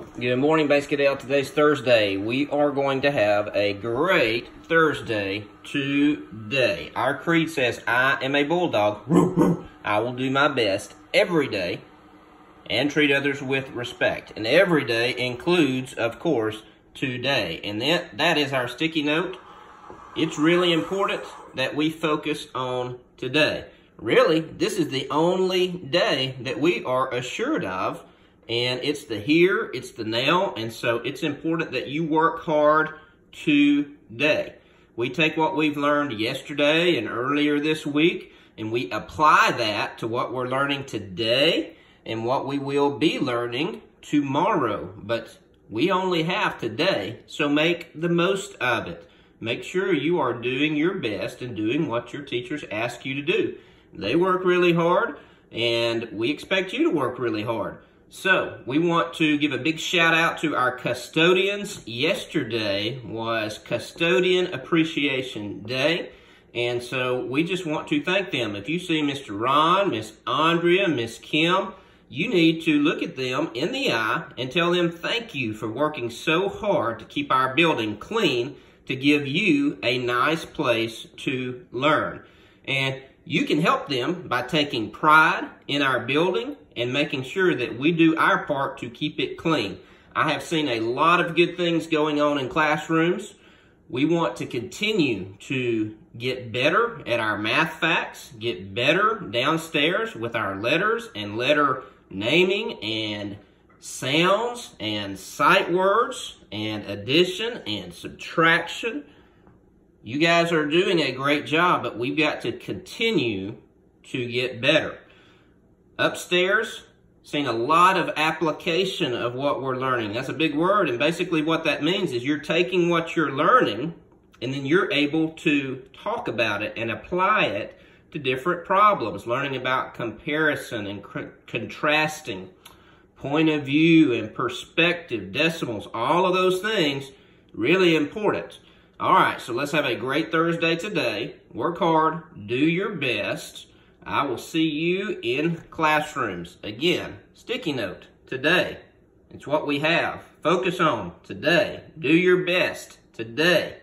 Good morning, Banks Caddell. Today's Thursday. We are going to have a great Thursday today. Our creed says, I am a bulldog. I will do my best every day and treat others with respect. And every day includes, of course, today. And that, that is our sticky note. It's really important that we focus on today. Really, this is the only day that we are assured of and it's the here, it's the now, and so it's important that you work hard today. We take what we've learned yesterday and earlier this week, and we apply that to what we're learning today and what we will be learning tomorrow. But we only have today, so make the most of it. Make sure you are doing your best and doing what your teachers ask you to do. They work really hard, and we expect you to work really hard. So, we want to give a big shout out to our custodians. Yesterday was Custodian Appreciation Day. And so we just want to thank them. If you see Mr. Ron, Miss Andrea, Miss Kim, you need to look at them in the eye and tell them thank you for working so hard to keep our building clean to give you a nice place to learn. And you can help them by taking pride in our building and making sure that we do our part to keep it clean. I have seen a lot of good things going on in classrooms. We want to continue to get better at our math facts, get better downstairs with our letters and letter naming and sounds and sight words and addition and subtraction. You guys are doing a great job, but we've got to continue to get better. Upstairs, seeing a lot of application of what we're learning. That's a big word, and basically what that means is you're taking what you're learning and then you're able to talk about it and apply it to different problems, learning about comparison and contrasting, point of view and perspective, decimals, all of those things, really important. All right, so let's have a great Thursday today. Work hard, do your best, I will see you in classrooms. Again, sticky note today. It's what we have. Focus on today. Do your best today.